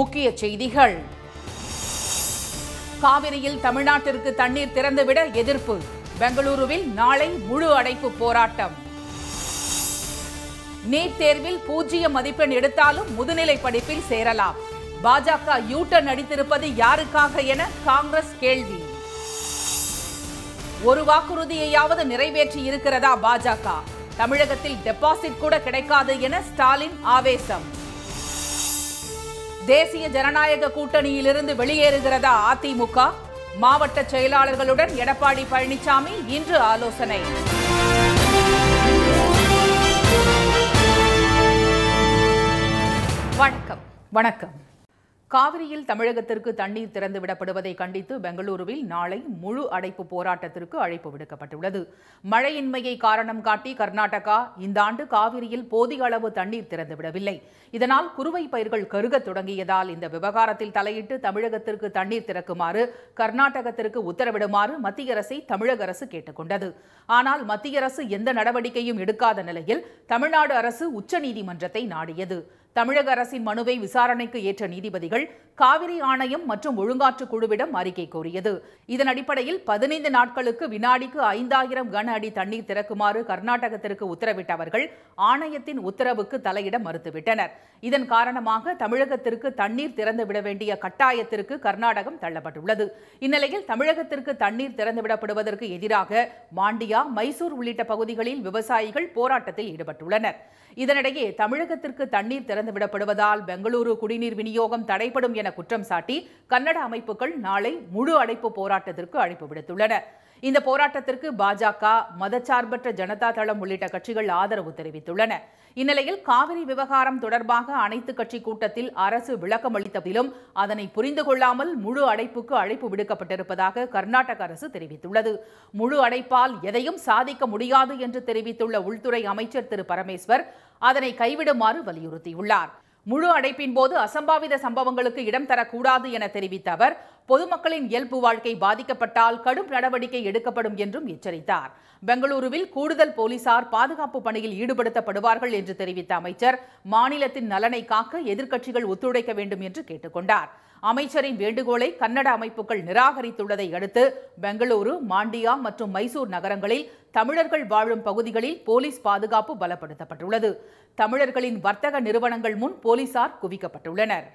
முக்கிய செய்திகள். காவிரியில் தமிழ்நாட்டிற்கு தண்ணீர் திறந்துவிட எதிர்ப்பு. பெங்களூருவில் நாளை முழு அடைப்பு போராட்டம். நீட் தேர்வில் பூஜ்ஜிய மதிப்பெண் எடுத்தாலும் முதுநிலை படிப்பில் சேரலாம். பாஜக யூட்டன் அடித்திருப்பது யாருக்காக என காங்கிரஸ் கேள்வி. ஒரு வாக்குறுதியையாவது நிறைவேற்றி இருக்கிறதா பாஜக? தமிழகத்தில் டெபாசிட் கூட கிடைக்காது என ஸ்டாலின் ஆவேசம். தேசிய ஜனநாயக கூட்டணியிலிருந்து வெளியேறுகிறதா அதிமுக? மாவட்ட செயலாளர்களுடன் எடப்பாடி பழனிசாமி இன்று ஆலோசனை. வணக்கம். வணக்கம். காவிரியில் தமிழகத்திற்கு தண்ணீர் திறந்து விடப்படுவதை கண்டித்து பெங்களூருவில் நாளை முழு அடைப்பு போராட்டத்திற்கு அழைப்பு விடுக்கப்பட்டுள்ளது. மழையின்மையை காரணம் காட்டி கர்நாடகா இந்த ஆண்டு காவிரியில் போதிய அளவு தண்ணீர் திறந்துவிடவில்லை இதனால் குறுவை பயிர்கள் கருகத் தொடங்கியதால் இந்த விவகாரத்தில் தலையிட்டு தமிழகத்திற்கு தண்ணீர் திறக்குமாறு கர்நாடகத்திற்கு உத்தரவிடுமாறு மத்திய அரசை தமிழக அரசு கேட்டுக்கொண்டது. ஆனால் மத்திய அரசு எந்த நடவடிக்கையும் எடுக்காத நிலையில் தமிழ்நாடு அரசு உச்சநீதிமன்றத்தை நாடியது. தமிழக அரசின் மனுவை விசாரணைக்கு ஏற்ற நீதிபதிகள் காவிரி ஆணையம் மற்றும் ஒழுங்காற்று குழுவிடம் அறிக்கை கோரியது. இதன் அடிப்படையில் பதினைந்து நாட்களுக்கு வினாடிக்கு ஐந்தாயிரம் கன அடி தண்ணீர் திறக்குமாறு கர்நாடகத்திற்கு உத்தரவிட்ட அவர்கள் ஆணையத்தின் உத்தரவுக்கு தலையிட மறுத்துவிட்டனர். இதன் காரணமாக தமிழகத்திற்கு தண்ணீர் திறந்து விட வேண்டிய கட்டாயத்திற்கு கர்நாடகம் தள்ளப்பட்டுள்ளது. இந்நிலையில் தமிழகத்திற்கு தண்ணீர் திறந்துவிடப்படுவதற்கு எதிராக மாண்டியா மைசூர் உள்ளிட்ட பகுதிகளில் விவசாயிகள் போராட்டத்தில் ஈடுபட்டுள்ளனர். இதனிடையே தமிழகத்திற்கு தண்ணீர் திறந்துவிடப்படுவதால் பெங்களூரு குடிநீர் விநியோகம் தடைப்படும் என குற்றம் சாட்டி கன்னட அமைப்புகள் நாளை முழு அடைப்பு போராட்டத்திற்கு அழைப்பு விடுத்துள்ளன. இந்த போராட்டத்திற்கு பாஜக மதச்சார்பற்ற ஜனதா தளம் உள்ளிட்ட கட்சிகள் ஆதரவு தெரிவித்துள்ளன. இந்நிலையில் காவிரி விவகாரம் தொடர்பாக அனைத்து கட்சி கூட்டத்தில் அரசு விளக்கம் அளித்ததிலும் அதனை புரிந்து கொள்ளாமல் முழு அடைப்புக்கு அழைப்பு விடுக்கப்பட்டிருப்பதாக கர்நாடக அரசு தெரிவித்துள்ளது. முழு அடைப்பால் எதையும் சாதிக்க முடியாது என்று தெரிவித்துள்ள உள்துறை அமைச்சர் திரு. பரமேஸ்வர் அதனை கைவிடுமாறு வலியுறுத்தியுள்ளார். முழு அடைப்பின் போது அசம்பாவித சம்பவங்களுக்கு இடம் தரக்கூடாது என தெரிவித்த அவர் பொதுமக்களின் இயல்பு வாழ்க்கை பாதிக்கப்பட்டால் கடும் நடவடிக்கை எடுக்கப்படும் என்றும் எச்சரித்தார். பெங்களூருவில் கூடுதல் போலீசார் பாதுகாப்பு பணியில் ஈடுபடுத்தப்படுவார்கள் என்று தெரிவித்த அமைச்சர் மாநிலத்தின் நலனை காக்க எதிர்க்கட்சிகள் ஒத்துழைக்க வேண்டும் என்று கேட்டுக்கொண்டார். அமைச்சரின் வேண்டுகோளை கன்னட அமைப்புகள் நிராகரித்துள்ளதை அடுத்து பெங்களூரு மாண்டியா மற்றும் மைசூர் நகரங்களில் தமிழர்கள் வாழும் பகுதிகளில் போலீஸ் பாதுகாப்பு பலப்படுத்தப்பட்டுள்ளது. தமிழர்களின் வர்த்தக நிறுவனங்கள் முன் போலீசார் குவிக்கப்பட்டுள்ளனர்.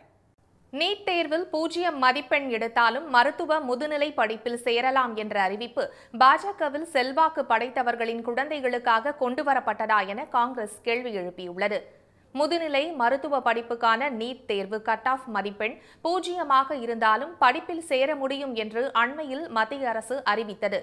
நீட் தேர்வில் பூஜ்ஜியம் மதிப்பெண் எடுத்தாலும் மருத்துவ முதுநிலை படிப்பில் சேரலாம் என்ற அறிவிப்பு பாஜகவில் செல்வாக்கு படைத்தவர்களின் குழந்தைகளுக்காக கொண்டுவரப்பட்டதா என காங்கிரஸ் கேள்வி எழுப்பியுள்ளது. முதுநிலை மருத்துவ படிப்புக்கான நீட் தேர்வு கட் ஆஃப் மதிப்பெண் பூஜ்ஜியமாக இருந்தாலும் படிப்பில் சேர முடியும் என்று அண்மையில் மத்திய அரசு அறிவித்தது.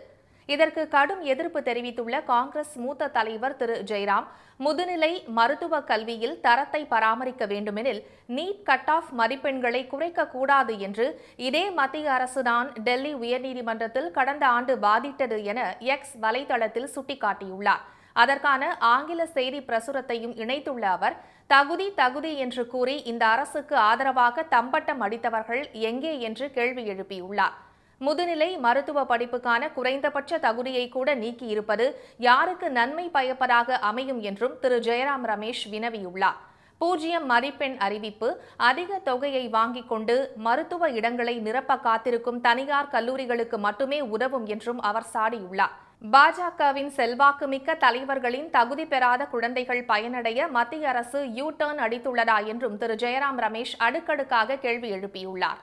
இதற்கு கடும் எதிர்ப்பு தெரிவித்துள்ள காங்கிரஸ் மூத்த தலைவர் திரு. ஜெயராம் முதுநிலை மருத்துவ கல்வியில் தரத்தை பராமரிக்க வேண்டுமெனில் நீட் கட் ஆஃப் மதிப்பெண்களை குறைக்கக்கூடாது என்று இதே மத்திய அரசுதான் டெல்லி உயர்நீதிமன்றத்தில் கடந்த ஆண்டு வாதிட்டது என எக்ஸ் வலைதளத்தில் சுட்டிக்காட்டியுள்ளார். அதற்கான ஆங்கில செய்தி பிரசுரத்தையும் இணைத்துள்ள அவர் தகுதி தகுதி என்று கூறி இந்த அரசுக்கு ஆதரவாக தம்பட்டம் அடித்தவர்கள் எங்கே என்று கேள்வி எழுப்பியுள்ளார். முதுநிலை மருத்துவ படிப்புக்கான குறைந்தபட்ச தகுதியை கூட நீக்கியிருப்பது யாருக்கு நன்மை பயப்பதாக அமையும் என்றும் திரு. ஜெயராம் ரமேஷ் வினவியுள்ளார். பூஜ்ஜியம் மதிப்பெண் அறிவிப்பு அதிக தொகையை வாங்கிக் கொண்டு மருத்துவ இடங்களை நிரப்ப காத்திருக்கும் தனியார் கல்லூரிகளுக்கு மட்டுமே உதவும் என்றும் அவர் சாடியுள்ளார். பாஜகவின் செல்வாக்குமிக்க தலைவர்களின் தகுதி பெறாத குழந்தைகள் பயனடைய மத்திய அரசு யூ டர்ன் அடித்துள்ளதா என்றும் திரு. ஜெயராம் ரமேஷ் அடுக்கடுக்காக கேள்வி எழுப்பியுள்ளார்.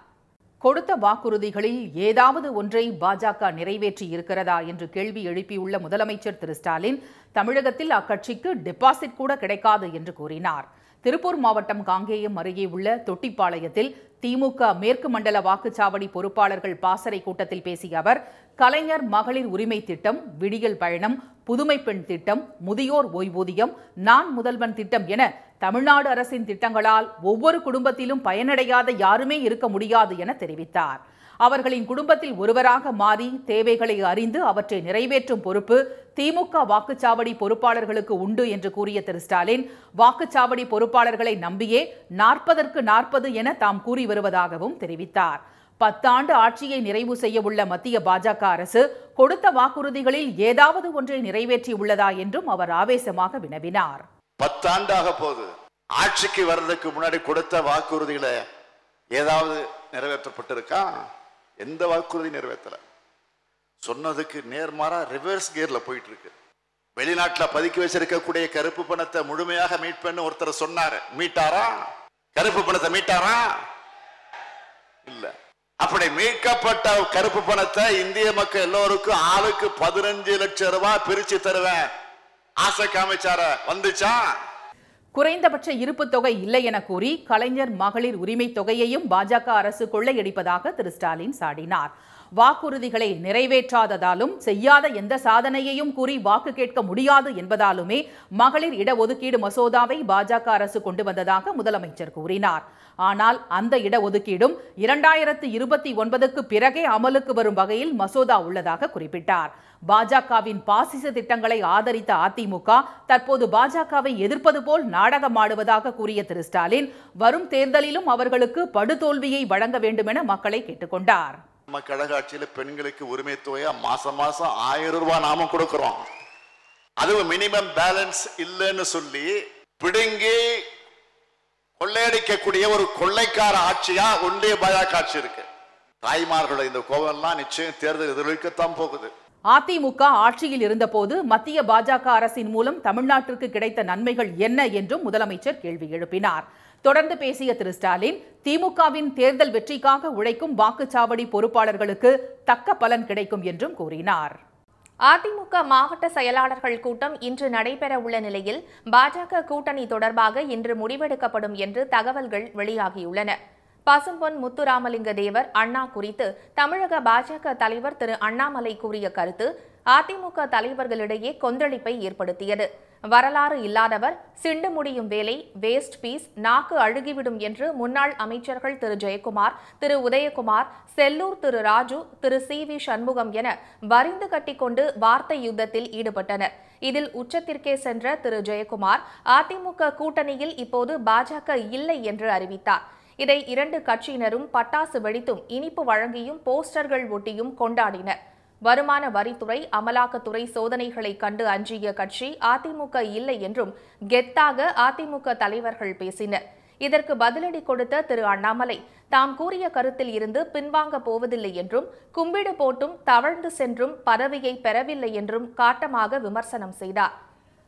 கொடுத்த வாக்குறுதிகளில் ஏதாவது ஒன்றை பாஜக நிறைவேற்றி இருக்கிறதா என்று கேள்வி எழுப்பியுள்ள முதலமைச்சர் திரு. ஸ்டாலின் தமிழகத்தில் அக்கட்சிக்கு டெபாசிட் கூட கிடைக்காது என்று கூறினார். திருப்பூர் மாவட்டம் காங்கேயம் அருகே உள்ள தொட்டிப்பாளையத்தில் திமுக மேற்கு மண்டல வாக்குச்சாவடி பொறுப்பாளர்கள் பாசறை கூட்டத்தில் பேசிய அவர் கலைஞர் மகளிர் உரிமை திட்டம் விடியல் பயணம் புதுமை பெண் திட்டம் முதியோர் ஓய்வூதியம் நான் முதல்வன் திட்டம் என தமிழ்நாடு அரசின் திட்டங்களால் ஒவ்வொரு குடும்பத்திலும் பயனடையாத யாருமே இருக்க முடியாது என தெரிவித்தார். அவர்களின் குடும்பத்தில் ஒருவராக மாறி தேவைகளை அறிந்து அவற்றை நிறைவேற்றும் பொறுப்பு திமுக வாக்குச்சாவடி பொறுப்பாளர்களுக்கு உண்டு என்று கூறிய திரு ஸ்டாலின் வாக்குச்சாவடி பொறுப்பாளர்களை நம்பியே நாற்பதற்கு நாற்பது என தாம் கூறி வருவதாகவும் தெரிவித்தார். பத்தாண்டு ஆட்சியை நிறைவு செய்ய உள்ள மத்திய பாஜக அரசு கொடுத்த வாக்குறுதிகளில் ஏதாவது ஒன்றை நிறைவேற்றி உள்ளதா என்றும் அவர் ஆவேசமாக வினவினார். பத்தாண்டாக போது ஆட்சிக்கு வர்றதுக்கு முன்னாடி கொடுத்த வாக்குறுதிகளை ஏதாவது நிறைவேற்றப்பட்டிருக்கா? எந்த வாக்குறுதி நிறைவேற்றலை. சொன்னதுக்கு நேர்மாறா ரிவர்ஸ் கியர்ல போயிட்டு இருக்கு வெளிநாட்டுல பதுக்கி வச்சிருக்கக்கூடிய கருப்பு பணத்தை முழுமையாக மீட்பேன்னு ஒருத்தர் சொன்னாரு. மீட்டாரா? கருப்பு பணத்தை மீட்டாரா? இல்ல. அப்படி மீட்கப்பட்ட கருப்பு பணத்தை இந்திய மக்கள் எல்லோருக்கும் ஆளுக்கு பதினஞ்சு லட்சம் ரூபாய் பிரிச்சு தருவேன். ஆசை காமிச்சார? வந்துச்சா? குறைந்தபட்ச இருப்பு தொகை இல்லை என கூறி கலைஞர் மகளிர் உரிமைத் தொகையையும் பாஜக அரசு கொள்ளையடிப்பதாக திரு ஸ்டாலின் சாடினார். வாக்குறுதிகளை நிறைவேற்றாததாலும் செய்யாத எந்த சாதனையையும் கூறி வாக்கு கேட்க முடியாது என்பதாலுமே மகளிர் இடஒதுக்கீடு மசோதாவை பாஜக அரசு கொண்டு வந்ததாக முதலமைச்சர் கூறினார். ஆனால் அந்த இடஒதுக்கீடும் இரண்டாயிரத்து இருபத்தி ஒன்பதுக்கு பிறகே அமலுக்கு வரும் வகையில் மசோதா உள்ளதாக குறிப்பிட்டார். பாஜகவின் பாசிச திட்டங்களை ஆதரித்த அதிமுக தற்போது பாஜகவை எதிர்ப்பது போல் நாடகமாடுவதாக கூறிய திரு ஸ்டாலின் வரும் தேர்தலிலும் அவர்களுக்கு படுதோல்வியை வழங்க வேண்டுமென மக்களை கேட்டுக்கொண்டார். நம்ம கழக ஆட்சியில பெண்களுக்கு உரிமை தொகையா மாசம் மாசம் ஆயிரம் ரூபாய் நாம கொடுக்கிறோம். அதுவும் மினிமம் பேலன்ஸ் இல்லைன்னு சொல்லி பிடுங்கி கொள்ளையடிக்கக்கூடிய ஒரு கொள்ளைக்கார ஆட்சியா ஒன்றிய பாஜக ஆட்சி இருக்கு. தாய்மார்களோட இந்த கோவம்லாம் நிச்சயம் தேர்தல் எதிரொலிக்கத்தான் போகுது. அதிமுக ஆட்சியில் இருந்தபோது மத்திய பாஜக அரசின் மூலம் தமிழ்நாட்டிற்கு கிடைத்த நன்மைகள் என்ன என்றும் முதலமைச்சர் கேள்வி எழுப்பினார். தொடர்ந்து பேசிய திரு ஸ்டாலின் திமுகவின் தேர்தல் வெற்றிக்காக உழைக்கும் வாக்குச்சாவடி பொறுப்பாளர்களுக்கு தக்க பலன் கிடைக்கும் என்றும் கூறினார். அதிமுக மாவட்ட செயலாளர்கள் கூட்டம் இன்று நடைபெற உள்ள நிலையில் பாஜக கூட்டணி தொடர்பாக இன்று முடிவெடுக்கப்படும் என்று தகவல்கள் வெளியாகியுள்ளன. பசும்பொன் முத்துராமலிங்க தேவர் அண்ணா குறித்து தமிழக பாஜக தலைவர் திரு அண்ணாமலை கூறிய கருத்து அதிமுக தலைவர்களிடையே கொந்தளிப்பை ஏற்படுத்தியது. வரலாறு இல்லாதவர் சிண்டு முடியும் வேலை வேஸ்ட் பீஸ் நாக்கு அழுகிவிடும் என்று முன்னாள் அமைச்சர்கள் திரு ஜெயக்குமார் திரு உதயகுமார் செல்லூர் திரு ராஜு திரு சி வி சண்முகம் என வரிந்து கட்டிக்கொண்டு வார்த்தை யுத்தத்தில் ஈடுபட்டனர். இதில் உச்சத்திற்கே சென்ற திரு ஜெயக்குமார் அதிமுக கூட்டணியில் இப்போது பாஜக இல்லை என்று அறிவித்தார். இதை இரண்டு கட்சியினரும் பட்டாசு வெடித்தும் இனிப்பு வழங்கியும் போஸ்டர்கள் ஒட்டியும் கொண்டாடினர். வருமான வரித்துறை அமலாக்கத்துறை சோதனைகளை கண்டு அஞ்சிய கட்சி அதிமுக இல்லை என்றும் கெத்தாக அதிமுக தலைவர்கள் பேசினர். இதற்கு பதிலடி கொடுத்த திரு. அண்ணாமலை தாம் கூறிய கருத்தில் இருந்து பின்வாங்க போவதில்லை என்றும் கும்பிடு போட்டும் தவழ்ந்து சென்றும் பதவியை பெறவில்லை என்றும் காட்டமாக விமர்சனம் செய்தார்.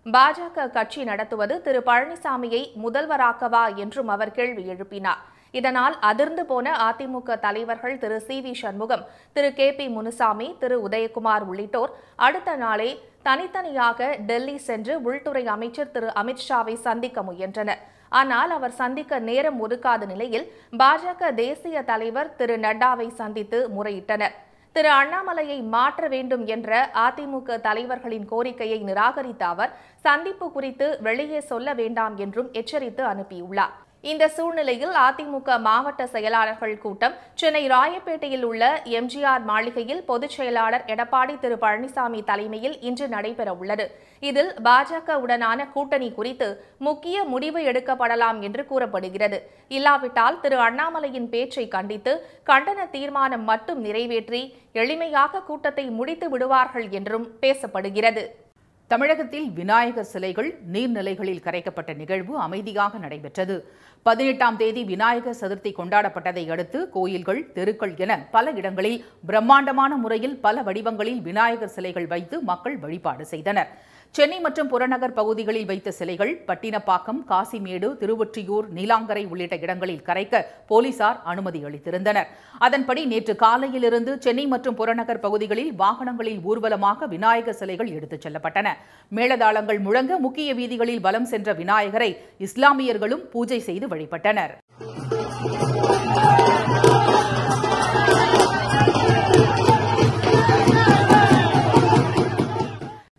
பாஜக கட்சி நடத்துவது திரு. பழனிசாமியை முதல்வராக்கவா என்றும் அவர் கேள்வி எழுப்பினார். இதனால் அதிர்ந்து போன அதிமுக தலைவர்கள் Thiru C V Shanmugam Thiru K P Munusamy Thiru Udhayakumar உள்ளிட்டோர் அடுத்த நாளே தனித்தனியாக டெல்லி சென்று உள்துறை அமைச்சர் திரு அமித்ஷாவை சந்திக்க முயன்றனர். ஆனால் அவர் சந்திக்க நேரம் ஒதுக்காத நிலையில் பாஜக தேசிய தலைவர் திரு நட்டாவை சந்தித்து முறையிட்டனர். திரு அண்ணாமலையை மாற்ற வேண்டும் என்ற அதிமுக தலைவர்களின் கோரிக்கையை நிராகரித்த அவர் சந்திப்பு குறித்து வெளியே சொல்ல வேண்டாம் என்றும் எச்சரித்து அனுப்பியுள்ளார். இந்த சூழ்நிலையில் அதிமுக மாவட்ட செயலாளர்கள் கூட்டம். சென்னை ராயப்பேட்டையில் உள்ள எம்ஜிஆர் மாளிகையில் பொதுச் செயலாளர் எடப்பாடி திரு பழனிசாமி தலைமையில் இன்று நடைபெற உள்ளது இதில் பாஜக உடனான கூட்டணி குறித்து முக்கிய முடிவு எடுக்கப்படலாம் என்று கூறப்படுகிறது. இல்லாவிட்டால் திரு அண்ணாமலையின் பேச்சை கண்டித்து கண்டன தீர்மானம் மட்டும் நிறைவேற்றி எளிமையாக கூட்டத்தை முடித்து விடுவார்கள் என்றும் பேசப்படுகிறது. தமிழகத்தில் விநாயகர் சிலைகள் நீர்நிலைகளில் கரைக்கப்பட்ட நிகழ்வு அமைதியாக நடைபெற்றது. பதினெட்டாம் தேதி விநாயகர் சதுர்த்தி கொண்டாடப்பட்டதை அடுத்து கோயில்கள் தெருக்கள் என பல இடங்களில் பிரம்மாண்டமான முறையில் பல வடிவங்களில் விநாயகர் சிலைகள் வைத்து மக்கள் வழிபாடு செய்தனர். சென்னை மற்றும் புறநகர் பகுதிகளில் வைத்த சிலைகள் பட்டினப்பாக்கம் காசிமேடு திருவொற்றியூர் நீலாங்கரை உள்ளிட்ட இடங்களில் கரைக்க போலீசார் அனுமதி அளித்திருந்தனர். அதன்படி நேற்று காலையிலிருந்து சென்னை மற்றும் புறநகர் பகுதிகளில் வாகனங்களில் ஊர்வலமாக விநாயகர் சிலைகள் எடுத்துச் செல்லப்பட்டன. மேளதாளங்கள் முழங்க முக்கிய வீதிகளில் வலம் சென்ற விநாயகரை இஸ்லாமியர்களும் பூஜை செய்து வழிபட்டனர்.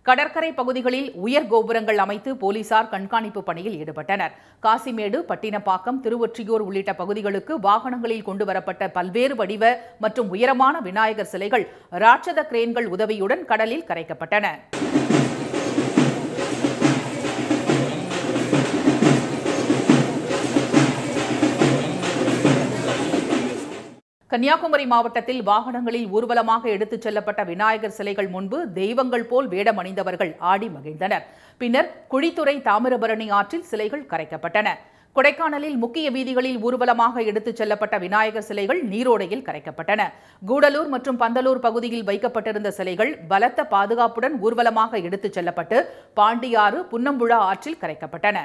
கடற்கரை பகுதிகளில் உயர் கோபுரங்கள் அமைத்து போலீசார் கண்காணிப்பு பணியில் ஈடுபட்டனர். காசிமேடு பட்டினப்பாக்கம் திருவொற்றியூர் உள்ளிட்ட பகுதிகளுக்கு வாகனங்களில் கொண்டு வரப்பட்ட பல்வேறு வடிவ மற்றும் உயரமான விநாயகர் சிலைகள் ராட்சத கிரேன்கள் உதவியுடன் கடலில் கரைக்கப்பட்டன. கன்னியாகுமரி மாவட்டத்தில் வாகனங்களில் ஊர்வலமாக எடுத்துச் செல்லப்பட்ட விநாயகர் சிலைகள் முன்பு தெய்வங்கள் போல் வேடம் அணிந்தவர்கள் ஆடி மகிழ்ந்தனர். பின்னர் குழித்துறை தாமிரபரணி ஆற்றில் சிலைகள் கரைக்கப்பட்டன. கொடைக்கானலில் முக்கிய வீதிகளில் ஊர்வலமாக எடுத்துச் செல்லப்பட்ட விநாயகர் சிலைகள் நீரோடையில் கரைக்கப்பட்டன. கூடலூர் மற்றும் பந்தலூர் பகுதியில் வைக்கப்பட்டிருந்த சிலைகள் பலத்த பாதுகாப்புடன் ஊர்வலமாக எடுத்துச் செல்லப்பட்டு பாண்டியாறு புன்னம்புழா ஆற்றில் கரைக்கப்பட்டன.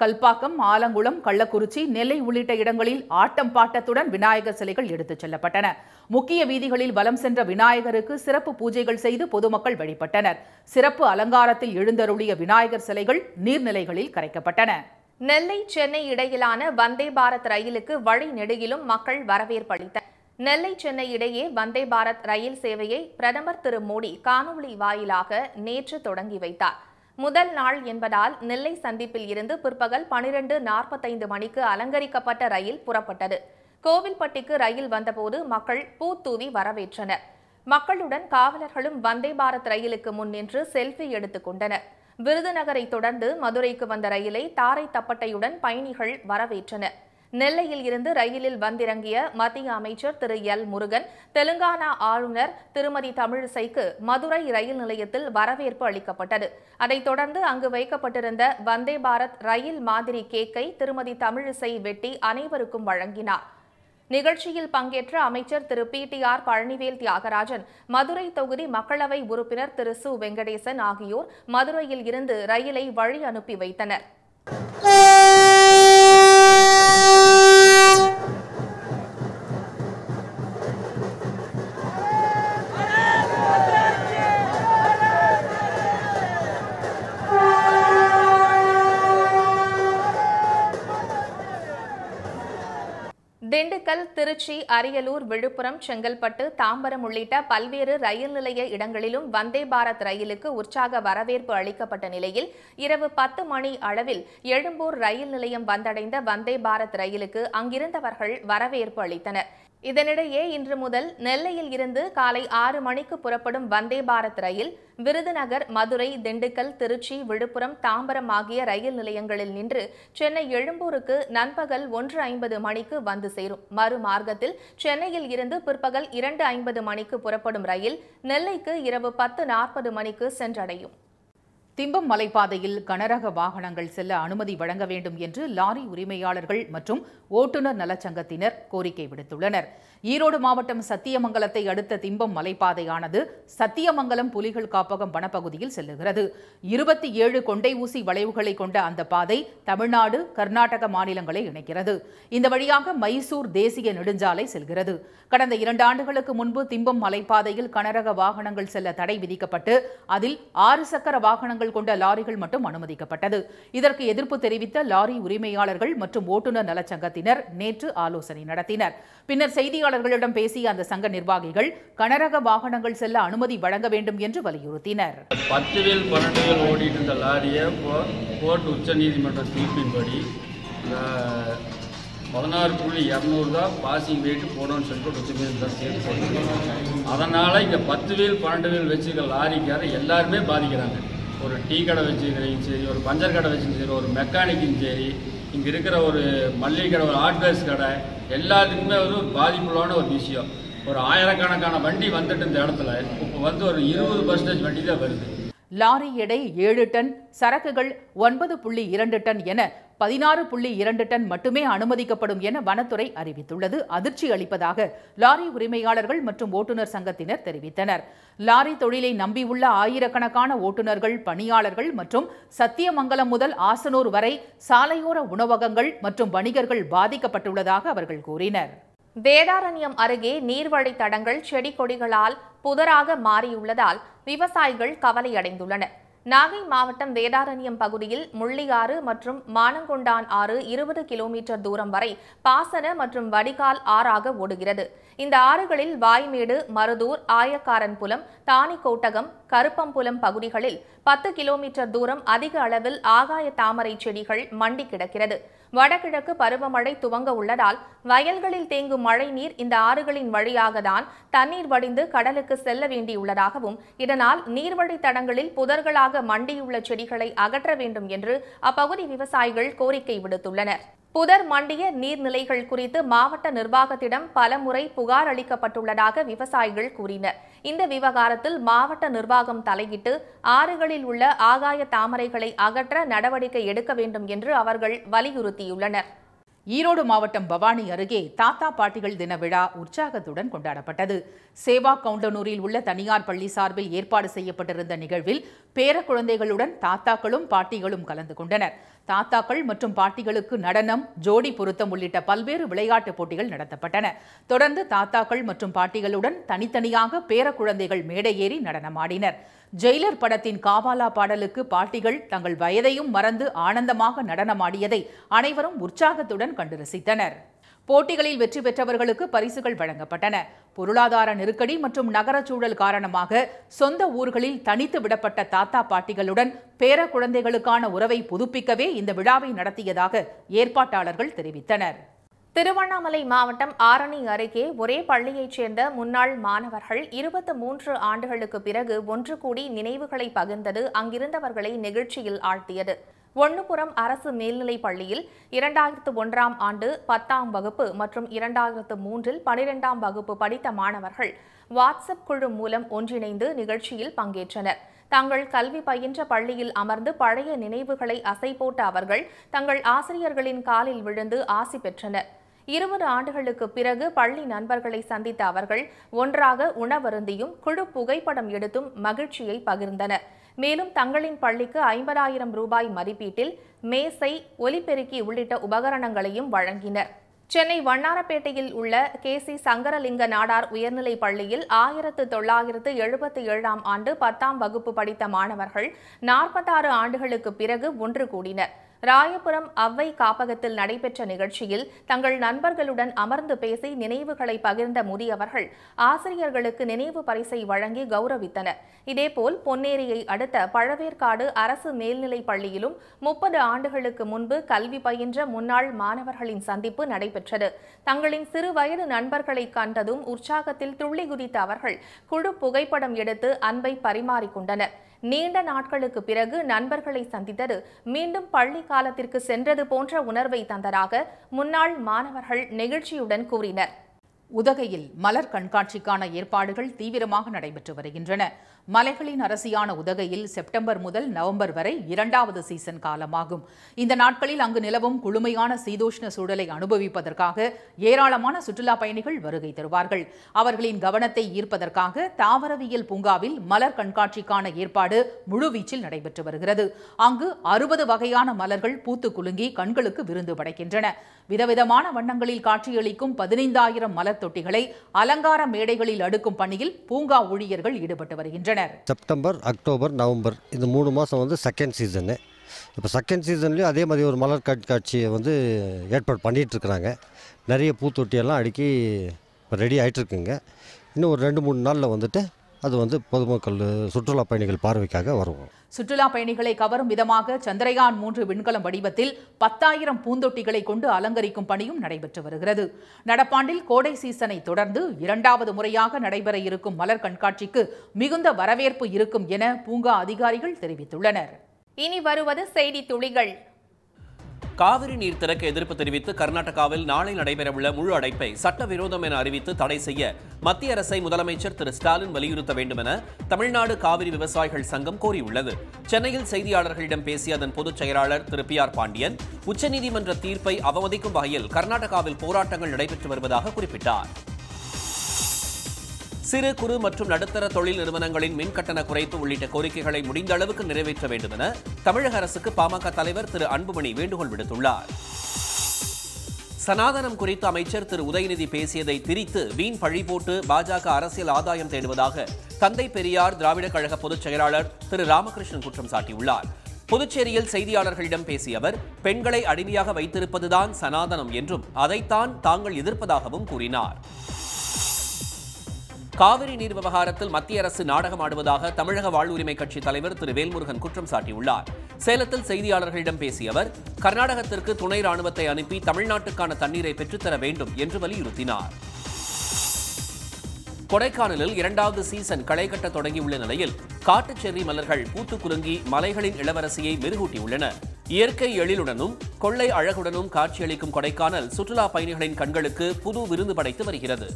கல்பாக்கம் ஆலங்குளம் கள்ளக்குறிச்சி நெல்லை உள்ளிட்ட இடங்களில் ஆட்டம் பாட்டத்துடன் விநாயகர் சிலைகள் எடுத்துச் செல்லப்பட்டன. முக்கிய வீதிகளில் வலம் சென்ற விநாயகருக்கு சிறப்பு பூஜைகள் செய்து பொதுமக்கள் வழிபட்டனர். சிறப்பு அலங்காரத்தில் எழுந்தருளிய விநாயகர் சிலைகள் நீர்நிலைகளில் கரைக்கப்பட்டன. நெல்லை சென்னை இடையிலான வந்தே பாரத் ரயிலுக்கு வழி நெடுகிலும் மக்கள் வரவேற்பு அளித்தனர். நெல்லை சென்னை இடையே வந்தே பாரத் ரயில் சேவையை பிரதமர் திரு மோடி காணொலி வாயிலாக நேற்று தொடங்கி வைத்தார். முதல் நாள் என்பதால் நெல்லை சந்திப்பில் இருந்து பிற்பகல் பனிரெண்டு நாற்பத்தைந்து மணிக்கு அலங்கரிக்கப்பட்ட ரயில் புறப்பட்டது. கோவில்பட்டிக்கு ரயில் வந்தபோது மக்கள் பூத்தூவி வரவேற்றனர். மக்களுடன் காவலர்களும் வந்தே பாரத் ரயிலுக்கு முன் நின்று செல்ஃபி எடுத்துக் கொண்டனர். விருதுநகரை தொடர்ந்து மதுரைக்கு வந்த ரயிலை தாரை தப்பட்டையுடன் பயணிகள் வரவேற்றனர். நெல்லையில் இருந்து ரயிலில் வந்திறங்கிய மத்திய அமைச்சர் திரு. எல். முருகன் தெலுங்கானா ஆளுநர் திருமதி தமிழிசைக்கு மதுரை ரயில் நிலையத்தில் வரவேற்பு அளிக்கப்பட்டது. அதைத் தொடர்ந்து அங்கு வைக்கப்பட்டிருந்த வந்தே பாரத் ரயில் மாதிரி கேக்கை திருமதி தமிழிசை வெட்டி அனைவருக்கும் வழங்கினார். நிகழ்ச்சியில் பங்கேற்ற அமைச்சர் Thiru. P. T. R. Palanivel Thiagarajan Madurai தொகுதி மக்களவை உறுப்பினர் திரு. சு. வெங்கடேசன் ஆகியோர் மதுரையில் இருந்து ரயிலை வழி அனுப்பி வைத்தனர். திருச்சி அரியலூர் விழுப்புரம் செங்கல்பட்டு தாம்பரம் உள்ளிட்ட பல்வேறு ரயில் நிலைய இடங்களிலும் வந்தே பாரத் ரயிலுக்கு உற்சாக வரவேற்பு அளிக்கப்பட்ட நிலையில் இரவு பத்து மணி அளவில் எழும்பூர் ரயில் நிலையம் வந்தடைந்த வந்தே பாரத் ரயிலுக்கு அங்கிருந்தவர்கள் வரவேற்பு அளித்தனர். இதனிடையே இன்று முதல் நெல்லையில் இருந்து காலை ஆறு மணிக்கு புறப்படும் வந்தே பாரத் ரயில் விருதுநகர் மதுரை திண்டுக்கல் திருச்சி விழுப்புரம் தாம்பரம் ஆகிய ரயில் நிலையங்களில் நின்று சென்னை எழும்பூருக்கு நண்பகல் ஒன்று ஐம்பது மணிக்கு வந்து சேரும். மறுமார்க்கத்தில் சென்னையில் இருந்து பிற்பகல் இரண்டு ஐம்பது மணிக்கு புறப்படும் ரயில் நெல்லைக்கு இரவு பத்து நாற்பது மணிக்கு சென்றடையும். திம்பம் மலைப்பாதையில் கனரக வாகனங்கள் செல்ல அனுமதி வழங்க வேண்டும் என்று லாரி உரிமையாளர்கள் மற்றும் ஓட்டுநர் நலச்சங்கத்தினர் கோரிக்கை விடுத்துள்ளனர். ஈரோடு மாவட்டம் சத்தியமங்கலத்தை அடுத்த திம்பம் மலைப்பாதையானது சத்தியமங்கலம் புலிகள் காப்பகம் வனப்பகுதியில் செல்லுகிறது. இருபத்தி ஏழு கொண்டை ஊசி வளைவுகளை கொண்ட அந்த பாதை தமிழ்நாடு கர்நாடக மாநிலங்களை இணைக்கிறது. இந்த வழியாக மைசூர் தேசிய நெடுஞ்சாலை செல்கிறது. கடந்த இரண்டு ஆண்டுகளுக்கு முன்பு திம்பம் மலைப்பாதையில் கனரக வாகனங்கள் செல்ல தடை விதிக்கப்பட்டு அதில் ஆறு சக்கர வாகனங்கள் கொண்ட லாரிகள் மட்டும் அனுமதிக்கப்பட்டது. இதற்கு எதிர்ப்பு தெரிவித்த லாரி உரிமையாளர்கள் மற்றும் ஓட்டுநர் நலச்சங்கத்தினர் நேற்று ஆலோசனை நடத்தினர். பின்னர் செய்தியாளர்களிடம் பேசிய அந்த சங்க நிர்வாகிகள் கனரக வாகனங்கள் செல்ல அனுமதி வழங்க வேண்டும் என்று வலியுறுத்தினர். பத்து வேல் பன்னெண்டு வேல் ஓடிட்டு இருந்த லாரியை கோர்ட் உச்சநீதிமன்ற தீர்ப்பின்படி பதினாறு புள்ளி இரநூறு தான் பாசிங் வெயிட் போடணும்னு சொல்லிட்டு உச்சநீதிமன்றம் சேர்த்து போட்டுருக்கு அதனால் இங்கே பத்து வேல் பன்னெண்டு வேல் வச்சுருக்க லாரிக்கார எல்லாருமே பாதிக்கிறாங்க. ஒரு டீ கடை வச்சுக்கிறீங்க சரி ஒரு பஞ்சர் கடை வச்சுக்கும் சரி ஒரு மெக்கானிக்கும் சரி இங்கே இருக்கிற ஒரு மல்லிகை கடை ஒரு ஹார்ட்வேர்ஸ் கடை எல்லாத்துக்குமே ஒரு பாதிப்புள்ளான ஒரு விஷயம். ஒரு ஆயிரக்கணக்கான வண்டி வந்துட்டு இந்த இடத்துல இப்போ வந்து ஒரு இருபது பர்சன்டேஜ் வண்டி தான் வருது. லாரி எடை ஏழு டன் சரக்குகள் ஒன்பது புள்ளி இரண்டு டன் என பதினாறு புள்ளி இரண்டு டன் மட்டுமே அனுமதிக்கப்படும் என வனத்துறை அறிவித்துள்ளது. அதிர்ச்சி அளிப்பதாக லாரி உரிமையாளர்கள் மற்றும் ஓட்டுநர் சங்கத்தினர் தெரிவித்தனர். லாரி தொழிலை நம்பியுள்ள ஆயிரக்கணக்கான ஓட்டுநர்கள் பணியாளர்கள் மற்றும் சத்தியமங்கலம் முதல் ஆசனூர் வரை சாலையோர உணவகங்கள் மற்றும் வணிகர்கள் பாதிக்கப்பட்டுள்ளதாக அவர்கள் கூறினர். வேதாரண்யம் அருகே நீர்வழி தடங்கள் செடி கொடிகளால் புதராக மாறியுள்ளதால் விவசாயிகள் கவலையடைந்துள்ளனர். நாகை மாவட்டம் வேதாரண்யம் பகுதியில் முள்ளியாறு மற்றும் மானங்கொண்டான் ஆறு இருபது கிலோமீட்டர் தூரம் வரை பாசன மற்றும் வடிகால் ஆறாக ஓடுகிறது. இந்த ஆறுகளில் வாய்மேடு மருதூர் ஆயக்காரன்புலம் தானிக்கோட்டகம் கருப்பம்புலம் பகுதிகளில் பத்து கிலோமீட்டர் தூரம் அதிக அளவில் ஆகாய தாமரை செடிகள் மண்டி கிடக்கிறது. வடகிழக்கு பருவமழை துவங்க உள்ளதால் வயல்களில் தேங்கும் மழை நீர் இந்த ஆறுகளின் வழியாக தான் தண்ணீர் வடிந்து கடலுக்கு செல்ல வேண்டியுள்ளதாகவும் இதனால் நீர்வழி தடங்களில் புதர்களாக மண்டியுள்ள செடிகளை அகற்ற வேண்டும் என்று அப்பகுதி விவசாயிகள் கோரிக்கை விடுத்துள்ளனர். புதர் மண்டிய நீர்நிலைகள் குறித்து மாவட்ட நிர்வாகத்திடம் பலமுறை புகார் அளிக்கப்பட்டுள்ளதாக விவசாயிகள் கூறினர். இந்த விவகாரத்தில் மாவட்ட நிர்வாகம் தலையிட்டு ஆறுகளில் உள்ள ஆகாய தாமரைகளை அகற்ற நடவடிக்கை எடுக்க வேண்டும் என்று அவர்கள் வலியுறுத்தியுள்ளனர். ஈரோடு மாவட்டம் பவானி அருகே தாத்தா பாட்டிகள் தின விழா உற்சாகத்துடன் கொண்டாடப்பட்டது. சேவா கவுண்டனூரில் உள்ள தனியார் பள்ளி சார்பில் ஏற்பாடு செய்யப்பட்டிருந்த நிகழ்வில் பேர குழந்தைகளுடன் தாத்தாக்களும் பாட்டிகளும் கலந்து கொண்டனர். தாத்தாக்கள் மற்றும் பாட்டிகளுக்கு நடனம் ஜோடி பொருத்தம் உள்ளிட்ட பல்வேறு விளையாட்டுப் போட்டிகள் நடத்தப்பட்டன. தொடர்ந்து தாத்தாக்கள் மற்றும் பாட்டிகளுடன் தனித்தனியாக பேர குழந்தைகள் மேடை ஏறி நடனமாடினர். ஜெயிலர் படத்தின் காவாலா பாடலுக்கு பாட்டிகள் தங்கள் வயதையும் மறந்து ஆனந்தமாக நடனமாடியதை அனைவரும் உற்சாகத்துடன் கண்டு ரசித்தனர். போட்டிகளில் வெற்றி பெற்றவர்களுக்கு பரிசுகள் வழங்கப்பட்டன. பொருளாதார நெருக்கடி மற்றும் நகரச் சூழல் காரணமாக சொந்த ஊர்களில் தனித்து விடப்பட்ட தாத்தா பாட்டிகளுடன் பேர குழந்தைகளுக்கான உறவை புதுப்பிக்கவே இந்த விழாவை நடத்தியதாக ஏற்பாட்டாளர்கள் தெரிவித்தனர். திருவண்ணாமலை மாவட்டம் ஆரணி அருகே ஒரே பள்ளியைச் சேர்ந்த முன்னாள் மாணவர்கள் இருபத்து மூன்று ஆண்டுகளுக்கு பிறகு ஒன்று கூடி நினைவுகளை பகிர்ந்தது. அங்கிருந்தவர்களை நெகிழ்ச்சியில் ஆழ்த்தியது. ஒன்றுபுறம் அரசு மேல்நிலைப் பள்ளியில் இரண்டாயிரத்து ஒன்றாம் ஆண்டு பத்தாம் வகுப்பு மற்றும் இரண்டாயிரத்து மூன்றில் பனிரெண்டாம் வகுப்பு படித்த மாணவர்கள் வாட்ஸ்அப் குழு மூலம் ஒன்றிணைந்து நிகழ்ச்சியில் பங்கேற்றனர். தாங்கள் கல்வி பயின்ற பள்ளியில் அமர்ந்து பழைய நினைவுகளை அசை போட்ட அவர்கள் தங்கள் ஆசிரியர்களின் காலில் விழுந்து ஆசி பெற்றனர். இருபது ஆண்டுகளுக்கு பிறகு பள்ளி நண்பர்களை சந்தித்த அவர்கள் ஒன்றாக உணவருந்தியும் குழு புகைப்படம் எடுத்தும் மகிழ்ச்சியை பகிர்ந்தனர். மேலும் தங்களின் பள்ளிக்கு ஐம்பதாயிரம் ரூபாய் மதிப்பீட்டில் மேசை ஒலிபெருக்கி உள்ளிட்ட உபகரணங்களையும் வழங்கினர். சென்னை வண்ணாரப்பேட்டையில் உள்ள கே. சி. சங்கரலிங்க நாடார் உயர்நிலைப் பள்ளியில் ஆயிரத்து தொள்ளாயிரத்து எழுபத்தி ஏழாம் ஆண்டு பத்தாம் வகுப்பு படித்த மாணவர்கள் நாற்பத்தாறு ஆண்டுகளுக்கு பிறகு ஒன்று கூடினர். ராயபுரம் அவ்வை காப்பகத்தில் நடைபெற்ற நிகழ்ச்சியில் தங்கள் நண்பர்களுடன் அமர்ந்து பேசி நினைவுகளை பகிர்ந்த முதியவர்கள் ஆசிரியர்களுக்கு நினைவு பரிசை வழங்கி கௌரவித்தனர். இதேபோல் பொன்னேரியை அடுத்த பழவேற்காடு அரசு மேல்நிலைப் பள்ளியிலும் முப்பது ஆண்டுகளுக்கு முன்பு கல்வி பயின்ற முன்னாள் மாணவர்களின் சந்திப்பு நடைபெற்றது. தங்களின் சிறு வயது நண்பர்களை கண்டதும் உற்சாகத்தில் துள்ளி குதித்த அவர்கள் குழு புகைப்படம் எடுத்து அன்பை பரிமாறிக்கொண்டனர் நீண்ட நாட்களுக்கு பிறகு நண்பர்களை சந்தித்தது மீண்டும் பள்ளி காலத்திற்கு சென்றது போன்ற உணர்வை தந்ததாக முன்னாள் மாணவர்கள் நெகிழ்ச்சியுடன் கூறினர். உதகையில் மலர் கண்காட்சிக்கான ஏற்பாடுகள் தீவிரமாக நடைபெற்று வருகின்றன. மலைகளின் அரசியான உதகையில் செப்டம்பர் முதல் நவம்பர் வரை இரண்டாவது சீசன் காலமாகும். இந்த நாட்களில் அங்கு நிலவும் குளுமையான சீதோஷ்ண சூழலை அனுபவிப்பதற்காக ஏராளமான சுற்றுலா பயணிகள் வருகை தருவார்கள். அவர்களின் கவனத்தை ஈர்ப்பதற்காக தாவரவியல் பூங்காவில் மலர் கண்காட்சிக்கான ஏற்பாடு முழுவீச்சில் நடைபெற்று வருகிறது. அங்கு அறுபது வகையான மலர்கள் பூத்து குலுங்கி கண்களுக்கு விருந்து படைக்கின்றன. விதவிதமான வண்ணங்களில் காட்சியளிக்கும் பதினைந்தாயிரம் மலர் தொட்டிகளை அலங்கார மேடைகளில் அடுக்கும் பணியில் பூங்கா ஊழியர்கள் ஈடுபட்டு வருகின்றனர். செப்டம்பர் அக்டோபர் நவம்பர் இந்த மூணு மாதம் வந்து செகண்ட் சீசனு இப்போ செகண்ட் சீசன்லேயும் அதே மாதிரி ஒரு மலர் கண்காட்சியை வந்து ஏற்பாடு பண்ணிகிட்ருக்குறாங்க நிறைய பூத்தொட்டியெல்லாம் அடுக்கி இப்போ ரெடி ஆகிட்டுருக்குங்க இன்னும் ஒரு ரெண்டு மூணு நாளில் வந்துட்டு அது வந்து பொதுமக்கள் சுற்றுலா பயணிகள் பார்வைக்காக வருவோம். சுற்றுலா பயணிகளை கவரும் விதமாக சந்திரயான் மூன்று விண்கலம் வடிவத்தில் பத்தாயிரம் பூந்தொட்டிகளை கொண்டு அலங்கரிக்கும் பணியும் நடைபெற்று வருகிறது. நடப்பாண்டில் கோடை சீசனை தொடர்ந்து இரண்டாவது முறையாக நடைபெற இருக்கும் மலர் கண்காட்சிக்கு மிகுந்த வரவேற்பு இருக்கும் என பூங்கா அதிகாரிகள் தெரிவித்துள்ளனர். இனி வருவது செய்தி துளிகள். காவிரி நீர் திறக்க எதிர்ப்பு தெரிவித்து கர்நாடகாவில் நாளை நடைபெறவுள்ள முழு அடைப்பை சட்டவிரோதம் என அறிவித்து தடை செய்ய மத்திய அரசை முதலமைச்சர் திரு ஸ்டாலின் வலியுறுத்த வேண்டும் என தமிழ்நாடு காவிரி விவசாயிகள் சங்கம் கோரியுள்ளது. சென்னையில் செய்தியாளர்களிடம் பேசிய அதன் பொதுச் செயலாளர் திரு பி ஆர் பாண்டியன் உச்சநீதிமன்ற தீர்ப்பை அவமதிக்கும் வகையில் கர்நாடகாவில் போராட்டங்கள் நடைபெற்று வருவதாக குறிப்பிட்டார். சிறு குறு மற்றும் நடுத்தர தொழில் நிறுவனங்களின் மின் கட்டண குறைப்பு உள்ளிட்ட கோரிக்கைகளை முடிந்த அளவுக்கு நிறைவேற்ற வேண்டும் என தமிழக அரசுக்கு பாமக தலைவர் திரு அன்புமணி வேண்டுகோள் விடுத்துள்ளார். சனாதனம் குறித்து அமைச்சர் திரு உதயநிதி பேசியதை திரித்து வீண் பழி போட்டு பாஜக அரசியல் ஆதாயம் தேடுவதாக தந்தை பெரியார் திராவிட கழக பொதுச் செயலாளர் திரு ராமகிருஷ்ணன் குற்றம் சாட்டியுள்ளார். புதுச்சேரியில் செய்தியாளர்களிடம் பேசிய அவர் பெண்களை அடிமையாக வைத்திருப்பதுதான் சனாதனம் என்றும் அதைத்தான் தாங்கள் எதிர்ப்பதாகவும் கூறினார். காவிரி நீர் விவகாரத்தில் மத்திய அரசு நாடகம் ஆடுவதாக தமிழக வாழ்வுரிமை கட்சி தலைவர் திரு வேல்முருகன் குற்றம் சாட்டியுள்ளார். சேலத்தில் செய்தியாளர்களிடம் பேசிய அவர் கர்நாடகத்திற்கு துணை ராணுவத்தை அனுப்பி தமிழ்நாட்டுக்கான தண்ணீரை பெற்றுத்தர வேண்டும் என்று வலியுறுத்தினார். கொடைக்கானலில் இரண்டாவது சீசன் களை கட்ட தொடங்கியுள்ள நிலையில் காட்டுச்செர்ரி மலர்கள் பூத்து குலுங்கி மலைகளின் இளவரசியை மெருகூட்டியுள்ளன. இயற்கை எழிலுடனும் கொள்ளை அழகுடனும் காட்சியளிக்கும் கொடைக்கானல் சுற்றுலா பயணிகளின் கண்களுக்கு புது விருந்து படைத்து வருகிறது.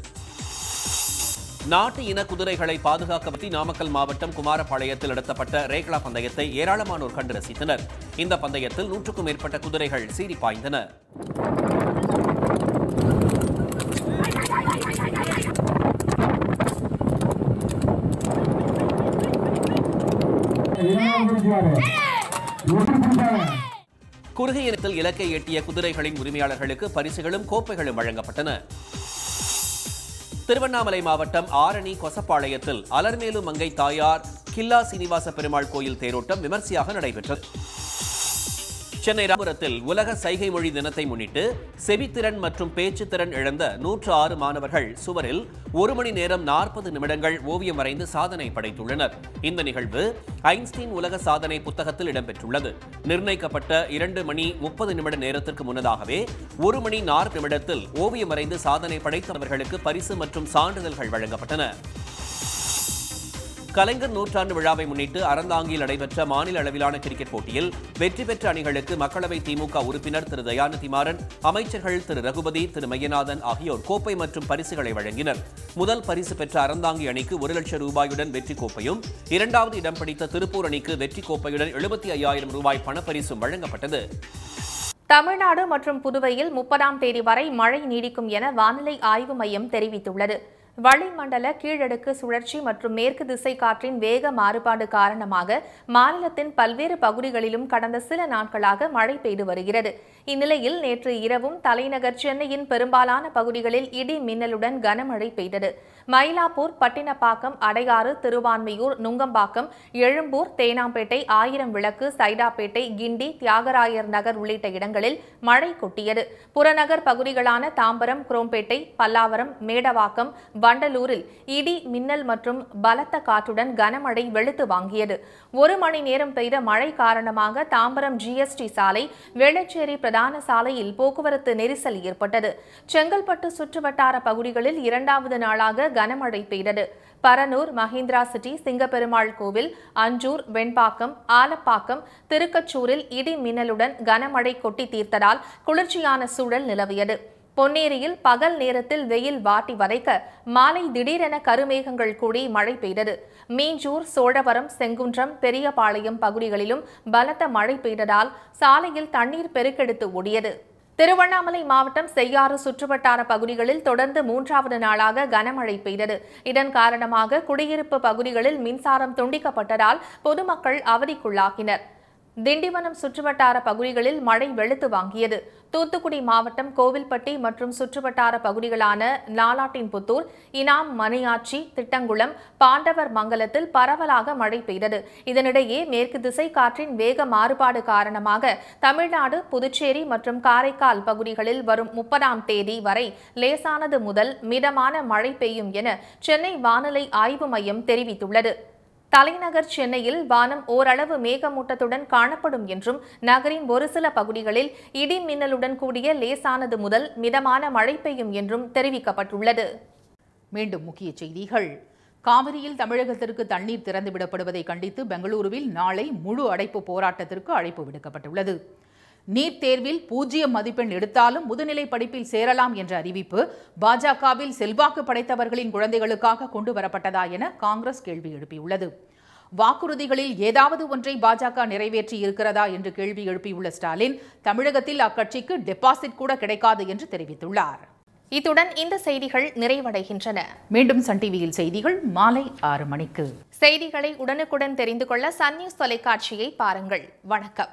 நாட்டு இன குதிரைகளை பாதுகாக்க பற்றி நாமக்கல் மாவட்டம் குமாரபாளையத்தில் நடத்தப்பட்ட ரேகலா பந்தயத்தை ஏராளமானோர் கண்டு ரசித்தனர். இந்த பந்தயத்தில் நூற்றுக்கும் மேற்பட்ட குதிரைகள் சீறி பாய்ந்தன. குறுகிய இனத்தில் இலக்கை எட்டிய குதிரைகளின் உரிமையாளர்களுக்கு பரிசுகளும் கோப்பைகளும் வழங்கப்பட்டன. திருவண்ணாமலை மாவட்டம் ஆரணி கொசப்பாளையத்தில் அலர்மேலு மங்கை தாயார் கில்லா சீனிவாச பெருமாள் கோயில் தேரோட்டம் விமர்சையாக நடைபெற்றது. சென்னை ராமபுரத்தில் உலக சைகை மொழி தினத்தை முன்னிட்டு செவித்திறன் மற்றும் பேச்சுத்திறன் இழந்த நூற்று ஆறு மாணவர்கள் சுவரில் ஒரு மணி நேரம் நாற்பது நிமிடங்கள் ஓவியம் வரைந்து சாதனை படைத்துள்ளனர். இந்த நிகழ்வு ஐன்ஸ்டீன் உலக சாதனை புத்தகத்தில் இடம்பெற்றுள்ளது. நிர்ணயிக்கப்பட்ட இரண்டு மணி முப்பது நிமிட நேரத்திற்கு முன்னதாகவே ஒரு மணி நாற்பது நிமிடத்தில் ஓவியம் வரைந்து சாதனை படைத்தவர்களுக்கு பரிசு மற்றும் சான்றிதழ்கள் வழங்கப்பட்டன. கலைஞர் நூற்றாண்டு விழாவை முன்னிட்டு அறந்தாங்கியில் நடைபெற்ற மாநில அளவிலான கிரிக்கெட் போட்டியில் வெற்றி பெற்ற அணிகளுக்கு மக்களவை திமுக உறுப்பினர் திரு தயாநிதி மாறன் அமைச்சர்கள் திரு ரகுபதி திரு மையநாதன் ஆகியோர் கோப்பை மற்றும் பரிசுகளை வழங்கினர். முதல் பரிசு பெற்ற அறந்தாங்கி அணிக்கு ஒரு லட்சம் ரூபாயுடன் வெற்றி கோப்பையும் இரண்டாவது இடம் பிடித்த திருப்பூர் அணிக்கு வெற்றி கோப்பையுடன் எழுபத்தி ஐயாயிரம் ரூபாய் பணப்பரிசும் வழங்கப்பட்டது. தமிழ்நாடு மற்றும் புதுவையில் முப்பதாம் தேதி வரை மழை நீடிக்கும் என வானிலை ஆய்வு மையம் தெரிவித்துள்ளது. வளிமண்டல கீழடுக்கு சுழற்சி மற்றும் மேற்கு திசை காற்றின் வேக மாறுபாடு காரணமாக மாநிலத்தின் பல்வேறு பகுதிகளிலும் கடந்த சில நாட்களாக மழை பெய்து வருகிறது. இந்நிலையில் நேற்று இரவும் தலைநகர் சென்னையின் பெரும்பாலான பகுதிகளில் இடி மின்னலுடன் கனமழை பெய்தது. மயிலாப்பூர் பட்டினப்பாக்கம் அடையாறு திருவான்மையூர் நுங்கம்பாக்கம் எழும்பூர் தேனாம்பேட்டை ஆயிரம் விளக்கு சைதாப்பேட்டை கிண்டி தியாகராயர் நகர் உள்ளிட்ட இடங்களில் மழை கொட்டியது. புறநகர் பகுதிகளான தாம்பரம் குரோம்பேட்டை பல்லாவரம் மேடவாக்கம் வண்டலூரில் இடி மின்னல் மற்றும் பலத்த காற்றுடன் கனமழை வெளுத்து வாங்கியது. ஒரு மணி நேரம் பெய்த மழை காரணமாக தாம்பரம் ஜிஎஸ்டி சாலை வேளச்சேரி பிரதான சாலையில் போக்குவரத்து நெரிசல் ஏற்பட்டது. செங்கல்பட்டு சுற்றுவட்டார பகுதிகளில் இரண்டாவது நாளாக கனமழை பெய்தது. பரனூர் மஹிந்திரா சிட்டி சிங்கப்பெருமாள் கோவில் அஞ்சூர் வெண்பாக்கம் ஆலப்பாக்கம் திருக்கச்சூரில் இடி மின்னலுடன் கனமழை கொட்டி தீர்த்ததால் குளிர்ச்சியான சூழல் நிலவியது. பொன்னேரியில் பகல் நேரத்தில் வெயில் வாட்டி வதைக்க மாலை திடீரென கருமேகங்கள் கூடி மழை பெய்தது. மீஞ்சூர் சோழவரம் செங்குன்றம் பெரியபாளையம் பகுதிகளிலும் பலத்த மழை பெய்ததால் சாலையில் தண்ணீர் பெருக்கெடுத்து ஓடியது. திருவண்ணாமலை மாவட்டம் செய்யாறு சுற்றுவட்டார பகுதிகளில் தொடர்ந்து மூன்றாவது நாளாக கனமழை பெய்தது. இதன் காரணமாக குடியிருப்பு பகுதிகளில் மின்சாரம் துண்டிக்கப்பட்டதால் பொதுமக்கள் அவதிக்குள்ளாகினர். திண்டிவனம் சுற்றுவட்டார பகுதிகளில் மழை வெளுத்து வாங்கியது. தூத்துக்குடி மாவட்டம் கோவில்பட்டி மற்றும் சுற்றுவட்டார பகுதிகளான நாலாட்டின்புத்தூர் இனாம் மணியாச்சி திட்டங்குளம் பாண்டவர் மங்கலத்தில் பரவலாக மழை பெய்தது. இதனிடையே மேற்கு திசை காற்றின் வேக மாறுபாடு காரணமாக தமிழ்நாடு புதுச்சேரி மற்றும் காரைக்கால் பகுதிகளில் வரும் முப்பதாம் தேதி வரை லேசானது முதல் மிதமான மழை பெய்யும் என சென்னை வானிலை ஆய்வு மையம் தெரிவித்துள்ளது. தலைநகர் சென்னையில் வானம் ஓரளவு மேகமூட்டத்துடன் காணப்படும் என்றும் நகரின் ஒரு சில பகுதிகளில் இடி மின்னலுடன் கூடிய லேசானது முதல் மிதமான மழை பெய்யும் என்றும் தெரிவிக்கப்பட்டுள்ளது. மீண்டும் முக்கிய செய்திகள். காவிரியில் தமிழகத்திற்கு தண்ணீர் திறந்துவிடப்படுவதை கண்டித்து பெங்களூருவில் நாளை முழு அடைப்பு போராட்டத்திற்கு அழைப்பு விடுக்கப்பட்டுள்ளது. நீட் தேர்வில் பூஜ்ஜியம் மதிப்பெண் எடுத்தாலும் முதுநிலை படிப்பில் சேரலாம் என்ற அறிவிப்பு பாஜகவில் செல்வாக்கு படைத்தவர்களின் குழந்தைகளுக்காக கொண்டு வரப்பட்டதா என காங்கிரஸ் கேள்வி எழுப்பியுள்ளது. வாக்குறுதிகளில் ஏதாவது ஒன்றை பாஜக நிறைவேற்றி இருக்கிறதா என்று கேள்வி எழுப்பியுள்ள ஸ்டாலின் தமிழகத்தில் அக்கட்சிக்கு டெபாசிட் கூட கிடைக்காது என்று தெரிவித்துள்ளார். இத்துடன் இந்த செய்திகள் நிறைவடைகின்றன. மீண்டும் சன் டிவியில் செய்திகள் மாலை ஆறு மணிக்கு. செய்திகளை உடனுக்குடன் தெரிந்து கொள்ள சன் நியூஸ் தொலைக்காட்சியை பாருங்கள். வணக்கம்.